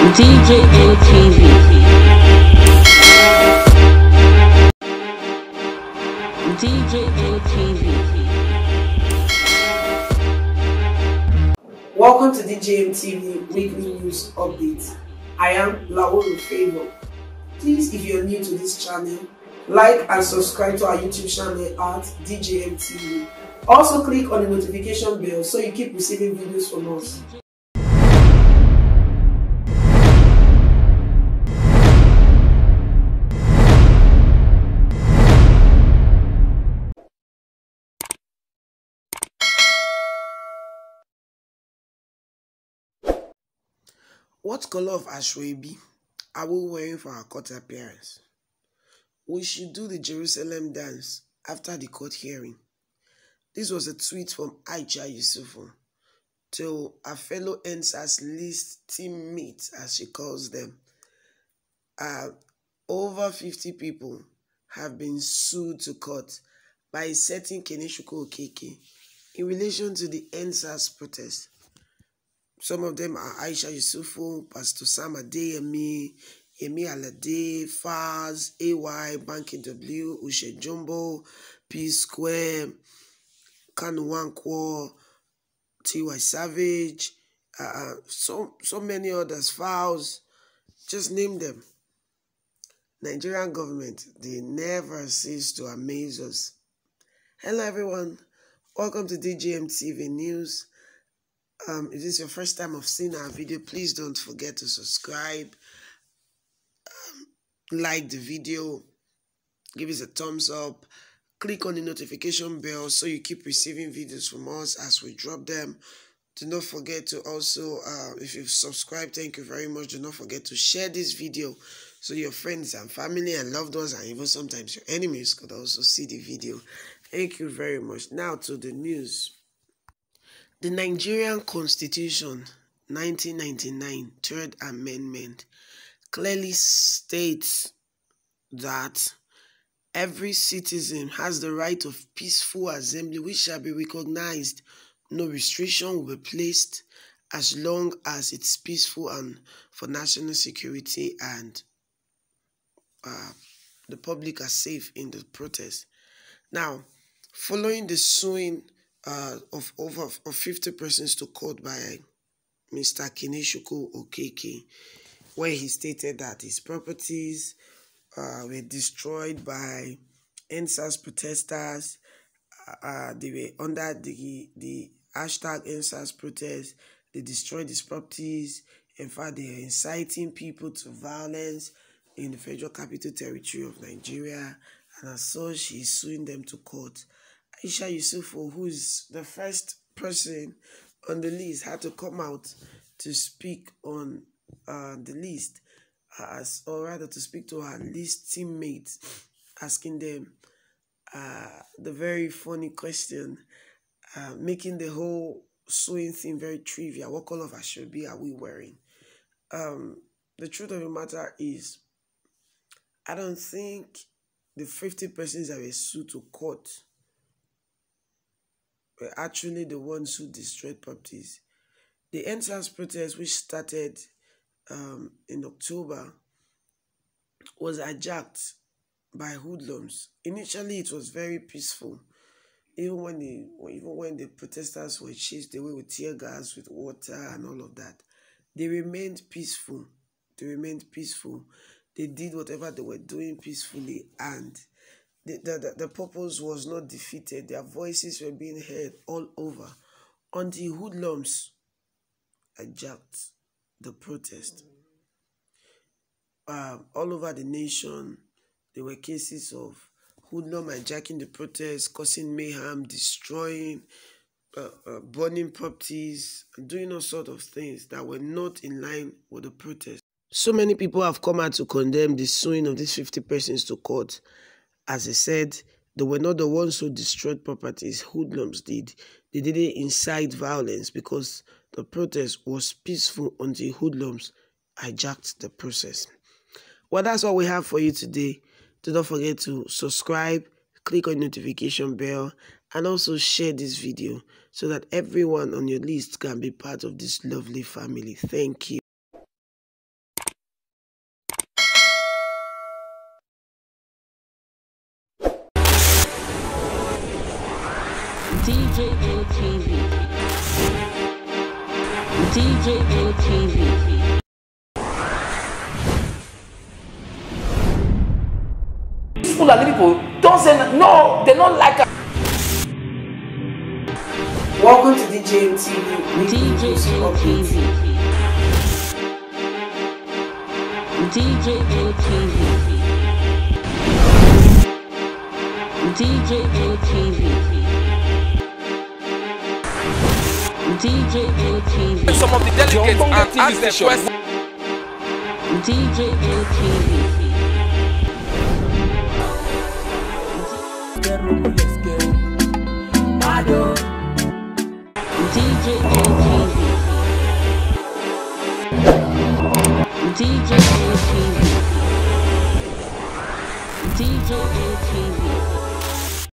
DJM TV. DJM TV. Welcome to TV Weekly News Update. I am Lauru Favor. Please, if you're new to this channel, like and subscribe to our YouTube channel at DJM TV. Also, click on the notification bell so you keep receiving videos from us. What color of ashwabi are we wearing for our court appearance? We should do the Jerusalem dance after the court hearing. This was a tweet from Aisha Yusufu to her fellow EndSARS list teammates, as she calls them. Uh, over 50 people have been sued to court by certain Kenechukwu Okeke in relation to the EndSARS protest. Some of them are Aisha Yusufu, Pastor Sam Adeyemi, Yemi Alade, Falz, AY, Banky W, Uche Jombo, P Square, Kanu Nwankwo, Tiwa Savage, uh, so, so many others, Fowls, just name them. Nigerian government, they never cease to amaze us. Hello everyone, welcome to DJM TV News. Um, if this is your first time of seeing our video, please don't forget to subscribe, um, like the video, give us a thumbs up, click on the notification bell so you keep receiving videos from us as we drop them. Do not forget to also, uh, if you've subscribed, thank you very much. Do not forget to share this video so your friends and family and loved ones and even sometimes your enemies could also see the video. Thank you very much. Now to the news. The Nigerian Constitution 1999 Third Amendment clearly states that every citizen has the right of peaceful assembly which shall be recognized. No restriction will be placed as long as it's peaceful and for national security and uh, the public are safe in the protest. Now, following the suing uh, of over of 50 persons to court by Mr. Kenechukwu Okeke, where he stated that his properties uh, were destroyed by EndSARS protesters. Uh, they were under the, the hashtag EndSARS protest. They destroyed his properties. In fact, they are inciting people to violence in the Federal Capital Territory of Nigeria. And as such, he's suing them to court. Aisha Yusufu, who is the first person on the list, had to come out to speak on uh, the list, as or rather to speak to her list teammates, asking them uh, the very funny question, uh, making the whole sewing thing very trivial. What color of ashobi are we wearing? Um, the truth of the matter is, I don't think the 50 persons that were sued to court were actually the ones who destroyed properties. The EndSARS protest, which started um, in October, was hijacked by hoodlums. Initially, it was very peaceful. Even when the even when the protesters were chased away with tear gas, with water, and all of that, they remained peaceful. They remained peaceful. They did whatever they were doing peacefully, and the, the, the purpose was not defeated. Their voices were being heard all over until hoodlums hijacked the protest. Um, all over the nation, there were cases of hoodlum hijacking the protest, causing mayhem, destroying, uh, uh, burning properties, doing all sorts of things that were not in line with the protest. So many people have come out to condemn the suing of these 50 persons to court. As I said, they were not the ones who destroyed properties, hoodlums did. They didn't incite violence because the protest was peaceful until hoodlums hijacked the process. Well, that's all we have for you today. Do not forget to subscribe, click on notification bell, and also share this video so that everyone on your list can be part of this lovely family. Thank you. DJ LTV. DJ LTV. These Fulani people doesn't say no, they don't like. Welcome to DJM TV. DJ LTV. DJ LTV. DJ LTV. DJ ATV. Some of the delegates and ask them questions. DJ ATV. DJ ATV. DJ ATV. DJ ATV.